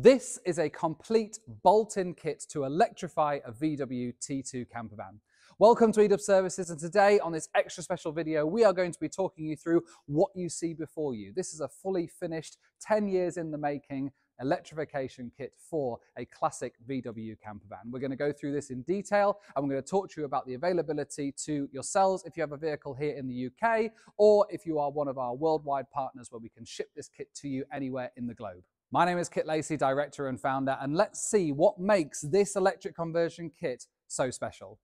This is a complete bolt-in kit to electrify a VW T2 camper van. Welcome to EDUB Services and today on this extra special video we are going to be talking you through what you see before you. This is a fully finished 10 years in the making electrification kit for a classic VW camper van. We're going to go through this in detail and we're going to talk to you about the availability to yourselves if you have a vehicle here in the UK or if you are one of our worldwide partners where we can ship this kit to you anywhere in the globe. My name is Kit Lacey, director and founder, and let's see what makes this electric conversion kit so special.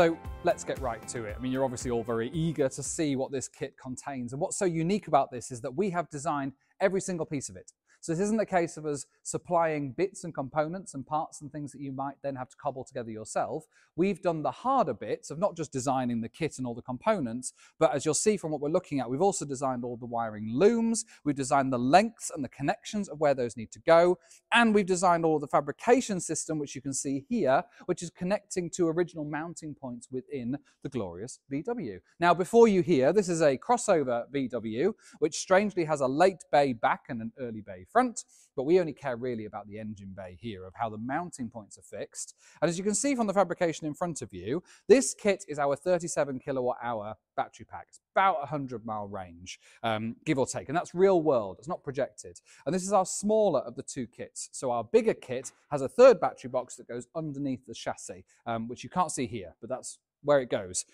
So let's get right to it. I mean, you're obviously all very eager to see what this kit contains. And what's so unique about this is that we have designed every single piece of it. So this isn't a case of us supplying bits and components and parts and things that you might then have to cobble together yourself. We've done the harder bits of not just designing the kit and all the components, but as you'll see from what we're looking at, we've also designed all the wiring looms, we've designed the lengths and the connections of where those need to go, and we've designed all the fabrication system, which you can see here, which is connecting to original mounting points within the glorious VW. Now, before you hear, this is a crossover VW, which strangely has a late bay back and an early bay front, but we only care really about the engine bay here of how the mounting points are fixed. And as you can see from the fabrication in front of you, this kit is our 37 kilowatt hour battery pack. It's about 100 mile range, um, give or take, and that's real world, it's not projected. And this is our smaller of the two kits. So our bigger kit has a third battery box that goes underneath the chassis, um, which you can't see here, but that's where it goes.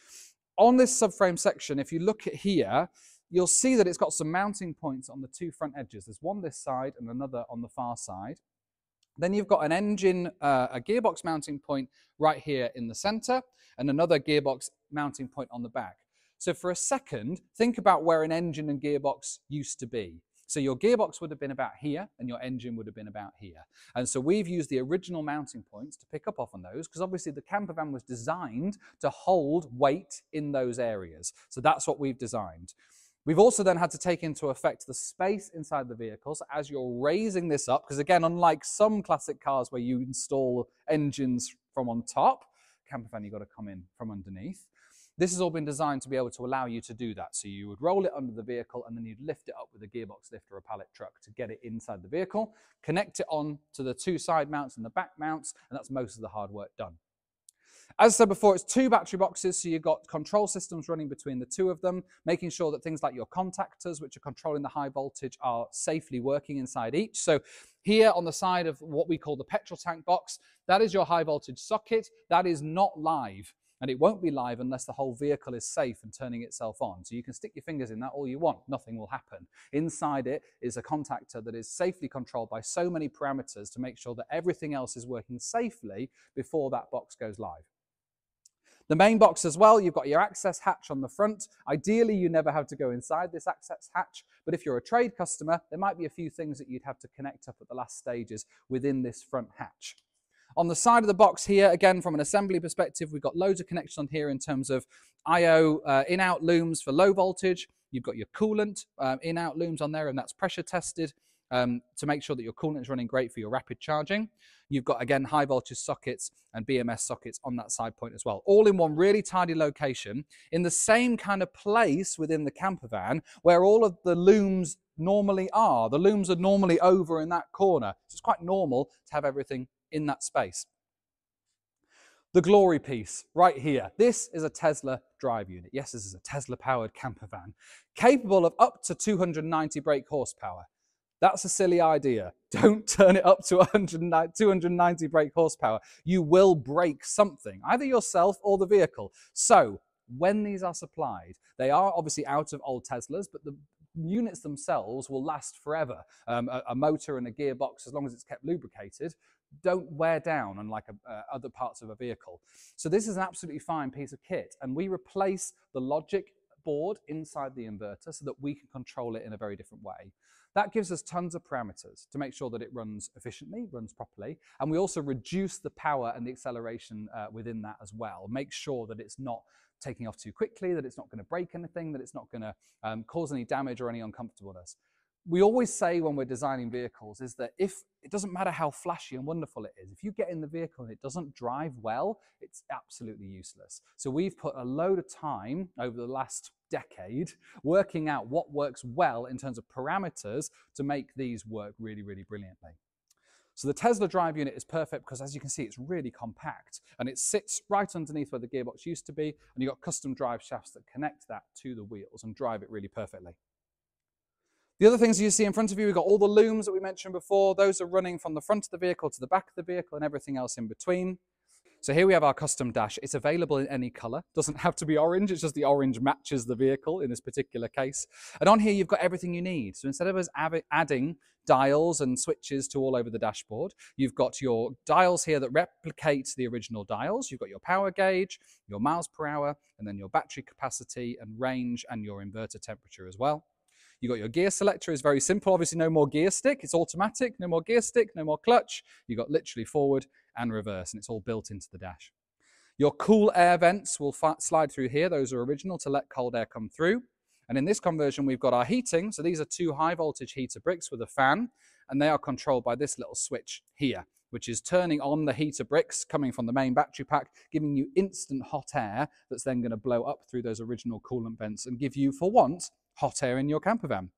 On this subframe section, if you look at here, you'll see that it's got some mounting points on the two front edges. There's one this side and another on the far side. Then you've got an engine, uh, a gearbox mounting point right here in the center, and another gearbox mounting point on the back. So for a second, think about where an engine and gearbox used to be. So your gearbox would have been about here and your engine would have been about here. And so we've used the original mounting points to pick up off on those because obviously the camper van was designed to hold weight in those areas. So that's what we've designed. We've also then had to take into effect the space inside the vehicle. So as you're raising this up, because again, unlike some classic cars where you install engines from on top, camper van, you've got to come in from underneath. This has all been designed to be able to allow you to do that. So you would roll it under the vehicle and then you'd lift it up with a gearbox lift or a pallet truck to get it inside the vehicle, connect it on to the two side mounts and the back mounts, and that's most of the hard work done. As I said before, it's two battery boxes, so you've got control systems running between the two of them, making sure that things like your contactors, which are controlling the high voltage, are safely working inside each. So here on the side of what we call the petrol tank box, that is your high voltage socket. That is not live. And it won't be live unless the whole vehicle is safe and turning itself on. So you can stick your fingers in that all you want, nothing will happen. Inside it is a contactor that is safely controlled by so many parameters to make sure that everything else is working safely before that box goes live. The main box as well, you've got your access hatch on the front. Ideally, you never have to go inside this access hatch, but if you're a trade customer, there might be a few things that you'd have to connect up at the last stages within this front hatch. On the side of the box here, again, from an assembly perspective, we've got loads of connections on here in terms of I.O. Uh, in-out looms for low voltage. You've got your coolant uh, in-out looms on there, and that's pressure tested um, to make sure that your coolant is running great for your rapid charging. You've got, again, high voltage sockets and BMS sockets on that side point as well. All in one really tidy location in the same kind of place within the camper van where all of the looms normally are. The looms are normally over in that corner. So it's quite normal to have everything in that space. The glory piece right here. This is a Tesla drive unit. Yes, this is a Tesla powered camper van capable of up to 290 brake horsepower. That's a silly idea. Don't turn it up to 290 brake horsepower. You will break something, either yourself or the vehicle. So, when these are supplied, they are obviously out of old Teslas, but the units themselves will last forever. Um, a, a, motor and a gearbox, as long as it's kept lubricated, don't wear down unlike a, uh, other parts of a vehicle. So this is an absolutely fine piece of kit, and we replace the logic board inside the inverter so that we can control it in a very different way. That gives us tons of parameters to make sure that it runs efficiently, runs properly, and we also reduce the power and the acceleration uh, within that as well. Make sure that it's not taking off too quickly, that it's not going to break anything, that it's not going to um, cause any damage or any uncomfortableness we always say when we're designing vehicles is that if it doesn't matter how flashy and wonderful it is, if you get in the vehicle and it doesn't drive well, it's absolutely useless. So we've put a load of time over the last decade working out what works well in terms of parameters to make these work really, really brilliantly. So the Tesla drive unit is perfect because as you can see, it's really compact and it sits right underneath where the gearbox used to be. And you've got custom drive shafts that connect that to the wheels and drive it really perfectly. The other things you see in front of you, we've got all the looms that we mentioned before. Those are running from the front of the vehicle to the back of the vehicle and everything else in between. So here we have our custom dash. It's available in any color. Doesn't have to be orange. It's just the orange matches the vehicle in this particular case. And on here, you've got everything you need. So instead of us adding dials and switches to all over the dashboard, you've got your dials here that replicate the original dials. You've got your power gauge, your miles per hour, and then your battery capacity and range and your inverter temperature as well. You've got your gear selector is very simple. Obviously, no more gear stick. It's automatic. No more gear stick, no more clutch. You've got literally forward and reverse, and it's all built into the dash. Your cool air vents will slide through here. Those are original to let cold air come through. And in this conversion, we've got our heating. So these are two high voltage heater bricks with a fan, and they are controlled by this little switch here, which is turning on the heater bricks coming from the main battery pack, giving you instant hot air that's then going to blow up through those original coolant vents and give you, for once, hot air in your camper van.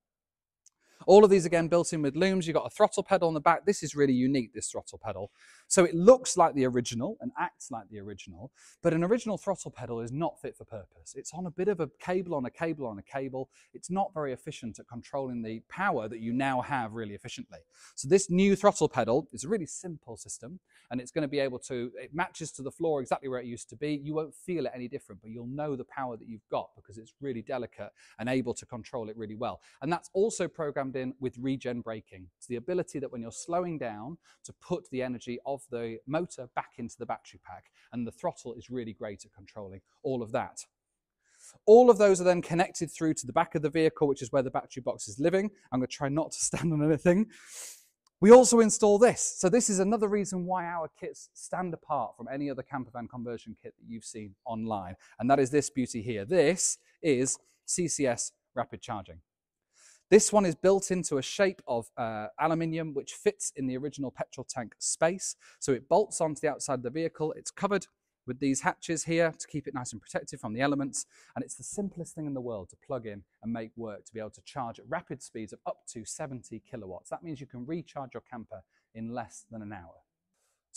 All of these again built in with looms. You've got a throttle pedal on the back. This is really unique, this throttle pedal. So it looks like the original and acts like the original, but an original throttle pedal is not fit for purpose. It's on a bit of a cable on a cable on a cable. It's not very efficient at controlling the power that you now have really efficiently. So this new throttle pedal is a really simple system and it's going to be able to, it matches to the floor exactly where it used to be. You won't feel it any different, but you'll know the power that you've got because it's really delicate and able to control it really well. And that's also programmed in with regen braking. It's the ability that when you're slowing down to put the energy of the motor back into the battery pack, and the throttle is really great at controlling all of that. All of those are then connected through to the back of the vehicle, which is where the battery box is living. I'm going to try not to stand on anything. We also install this. So this is another reason why our kits stand apart from any other camper van conversion kit that you've seen online. And that is this beauty here. This is CCS rapid charging. This one is built into a shape of uh, aluminium, which fits in the original petrol tank space. So it bolts onto the outside of the vehicle. It's covered with these hatches here to keep it nice and protected from the elements. And it's the simplest thing in the world to plug in and make work to be able to charge at rapid speeds of up to 70 kilowatts. That means you can recharge your camper in less than an hour.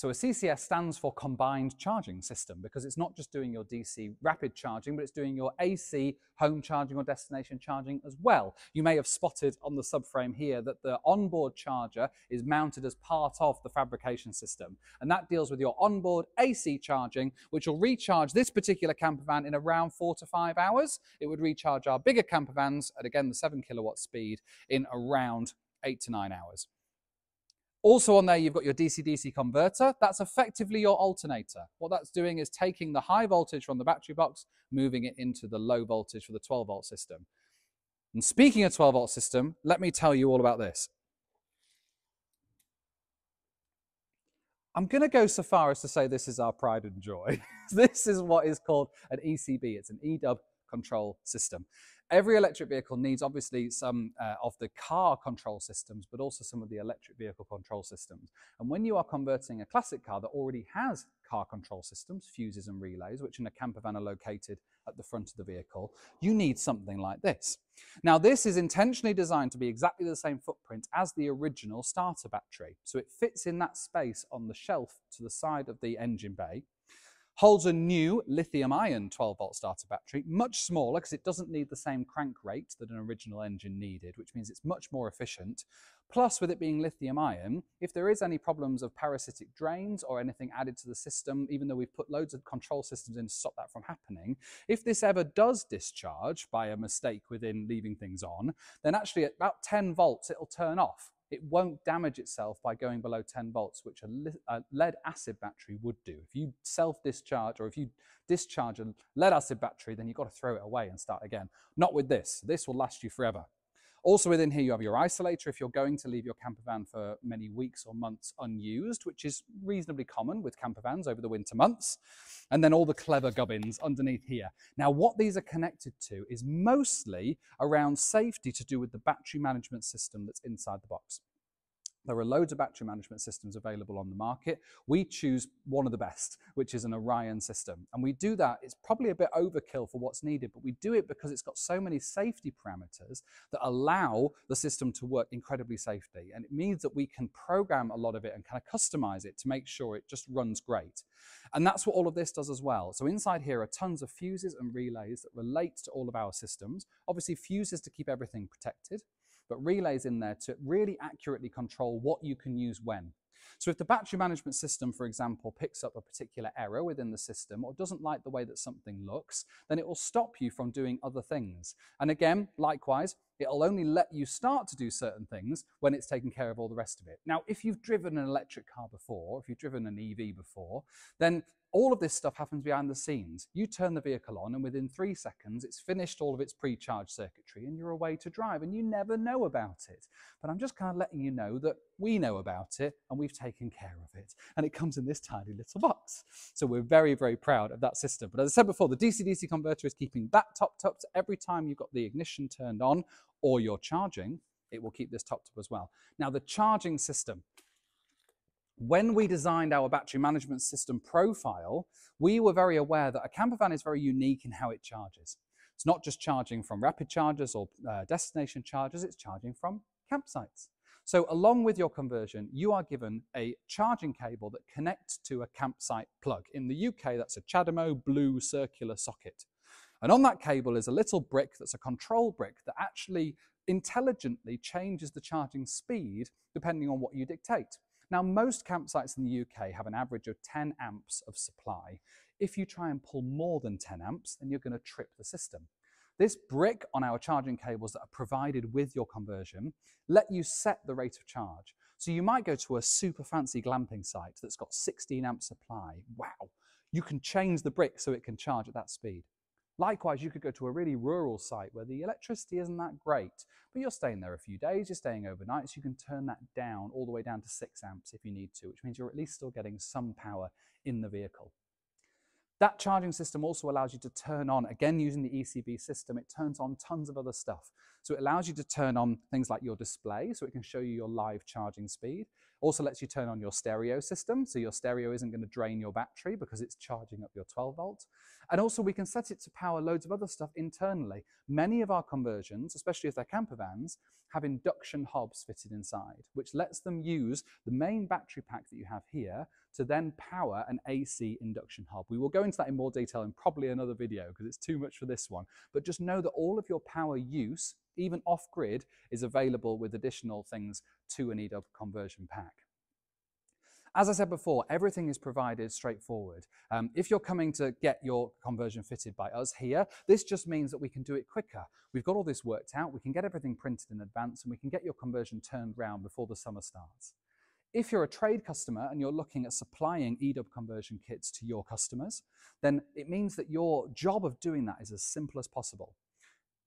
So a CCS stands for combined charging system because it's not just doing your DC rapid charging, but it's doing your AC home charging or destination charging as well. You may have spotted on the subframe here that the onboard charger is mounted as part of the fabrication system. And that deals with your onboard AC charging, which will recharge this particular camper van in around four to five hours. It would recharge our bigger camper vans at again the seven kilowatt speed in around eight to nine hours. Also on there, you've got your DC-DC converter. That's effectively your alternator. What that's doing is taking the high voltage from the battery box, moving it into the low voltage for the 12 volt system. And speaking of 12 volt system, let me tell you all about this. I'm going to go so far as to say this is our pride and joy. this is what is called an ECB. It's an EDUB control system. Every electric vehicle needs obviously some uh, of the car control systems, but also some of the electric vehicle control systems. And when you are converting a classic car that already has car control systems, fuses and relays, which in a camper van are located at the front of the vehicle, you need something like this. Now, this is intentionally designed to be exactly the same footprint as the original starter battery. So it fits in that space on the shelf to the side of the engine bay holds a new lithium ion 12 volt starter battery, much smaller because it doesn't need the same crank rate that an original engine needed, which means it's much more efficient. Plus, with it being lithium ion, if there is any problems of parasitic drains or anything added to the system, even though we've put loads of control systems in to stop that from happening, if this ever does discharge by a mistake within leaving things on, then actually at about 10 volts, it'll turn off it won't damage itself by going below 10 volts, which a, lead acid battery would do. If you self-discharge or if you discharge a lead acid battery, then you've got to throw it away and start again. Not with this. This will last you forever. Also within here, you have your isolator if you're going to leave your camper van for many weeks or months unused, which is reasonably common with camper vans over the winter months. And then all the clever gubbins underneath here. Now, what these are connected to is mostly around safety to do with the battery management system that's inside the box. There are loads of battery management systems available on the market. We choose one of the best, which is an Orion system. And we do that, it's probably a bit overkill for what's needed, but we do it because it's got so many safety parameters that allow the system to work incredibly safely. And it means that we can program a lot of it and kind of customize it to make sure it just runs great. And that's what all of this does as well. So inside here are tons of fuses and relays that relate to all of our systems. Obviously fuses to keep everything protected but relays in there to really accurately control what you can use when. So if the battery management system, for example, picks up a particular error within the system or doesn't like the way that something looks, then it will stop you from doing other things. And again, likewise, it'll only let you start to do certain things when it's taken care of all the rest of it. Now, if you've driven an electric car before, if you've driven an EV before, then all of this stuff happens behind the scenes. You turn the vehicle on, and within three seconds, it's finished all of its pre charge circuitry, and you're away to drive, and you never know about it. But I'm just kind of letting you know that we know about it, and we've taken care of it. And it comes in this tiny little box. So we're very, very proud of that system. But as I said before, the DC DC converter is keeping that topped up. Every time you've got the ignition turned on or you're charging, it will keep this topped up as well. Now, the charging system when we designed our battery management system profile, we were very aware that a camper van is very unique in how it charges. It's not just charging from rapid chargers or uh, destination chargers, it's charging from campsites. So along with your conversion, you are given a charging cable that connects to a campsite plug. In the UK, that's a commando blue circular socket. And on that cable is a little brick that's a control brick that actually intelligently changes the charging speed depending on what you dictate. Now, most campsites in the UK have an average of 10 amps of supply. If you try and pull more than 10 amps, then you're going to trip the system. This brick on our charging cables that are provided with your conversion let you set the rate of charge. So you might go to a super fancy glamping site that's got 16 amp supply. Wow, you can change the brick so it can charge at that speed. Likewise, you could go to a really rural site where the electricity isn't that great, but you're staying there a few days, you're staying overnight, so you can turn that down all the way down to 6 amps if you need to, which means you're at least still getting some power in the vehicle. That charging system also allows you to turn on, again using the ECB system, it turns on tons of other stuff. So it allows you to turn on things like your display, so it can show you your live charging speed. Also lets you turn on your stereo system, so your stereo isn't going to drain your battery because it's charging up your 12 volts. And also we can set it to power loads of other stuff internally. Many of our conversions, especially if they're camper vans, have induction hobs fitted inside, which lets them use the main battery pack that you have here to then power an AC induction hob. We will go into that in more detail in probably another video because it's too much for this one. But just know that all of your power use, even off grid, is available with additional things to an EDUB conversion pack. As I said before, everything is provided straightforward. Um, if you're coming to get your conversion fitted by us here, this just means that we can do it quicker. We've got all this worked out, we can get everything printed in advance, and we can get your conversion turned round before the summer starts. If you're a trade customer and you're looking at supplying EDUB conversion kits to your customers, then it means that your job of doing that is as simple as possible.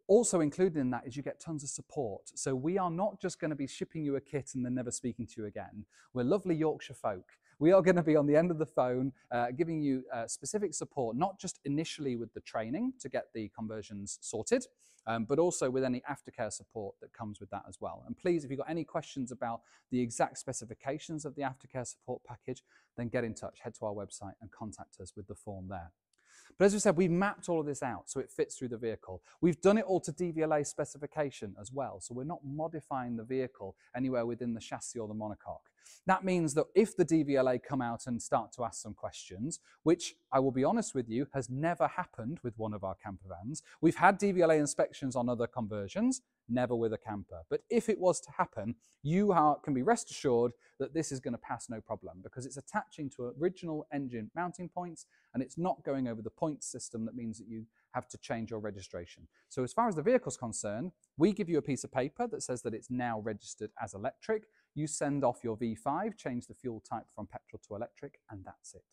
Also included in that is you get tons of support. So we are not just going to be shipping you a kit and then never speaking to you again. We're lovely Yorkshire folk. We are going to be on the end of the phone uh, giving you uh, specific support, not just initially with the training to get the conversions sorted, um, but also with any aftercare support that comes with that as well. And please, if you've got any questions about the exact specifications of the aftercare support package, then get in touch, head to our website and contact us with the form there. But as we said, we've mapped all of this out so it fits through the vehicle. We've done it all to DVLA specification as well, so we're not modifying the vehicle anywhere within the chassis or the monocoque. That means that if the DVLA come out and start to ask some questions, which I will be honest with you, has never happened with one of our camper vans. We've had DVLA inspections on other conversions, never with a camper. But if it was to happen, you are, can be rest assured that this is going to pass no problem because it's attaching to original engine mounting points and it's not going over the points system that means that you have to change your registration. So as far as the vehicle's concerned, we give you a piece of paper that says that it's now registered as electric. You send off your V5, change the fuel type from petrol to electric, and that's it.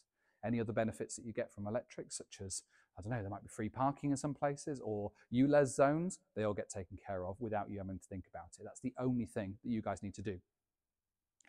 any other benefits that you get from electric, such as, I don't know, there might be free parking in some places or ULEZ zones, they all get taken care of without you having to think about it. That's the only thing that you guys need to do.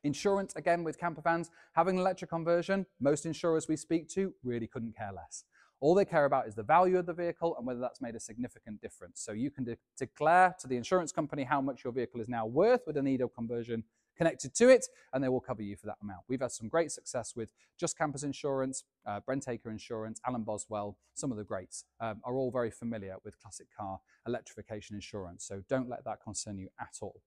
Insurance, again, with camper vans, having an electric conversion, most insurers we speak to really couldn't care less. All they care about is the value of the vehicle and whether that's made a significant difference. So you can de declare to the insurance company how much your vehicle is now worth with an EDUB conversion connected to it, and they will cover you for that amount. We've had some great success with Just Kampers Insurance, uh, Brentacre Insurance, Alan Boswell, some of the greats um, are all very familiar with classic car electrification insurance. So don't let that concern you at all.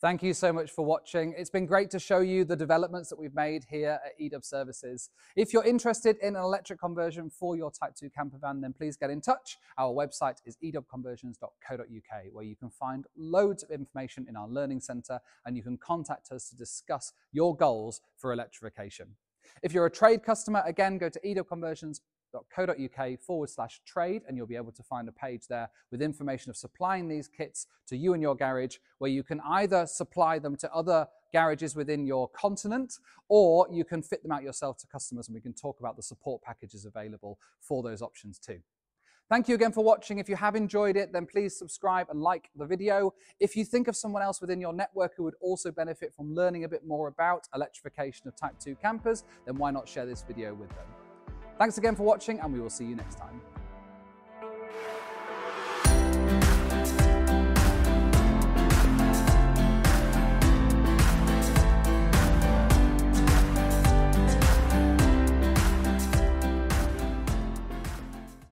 Thank you so much for watching. It's been great to show you the developments that we've made here at EDUB Services. If you're interested in an electric conversion for your Type 2 camper van, then please get in touch. Our website is edubconversions.co.uk, where you can find loads of information in our learning centre and you can contact us to discuss your goals for electrification. If you're a trade customer, again, go to edubconversions.co.uk co.uk forward slash trade and you'll be able to find a page there with information of supplying these kits to you and your garage where you can either supply them to other garages within your continent or you can fit them out yourself to customers and we can talk about the support packages available for those options too. Thank you again for watching. If you have enjoyed it, then please subscribe and like the video. If you think of someone else within your network who would also benefit from learning a bit more about electrification of Type 2 campers, then why not share this video with them? Thanks again for watching and we will see you next time.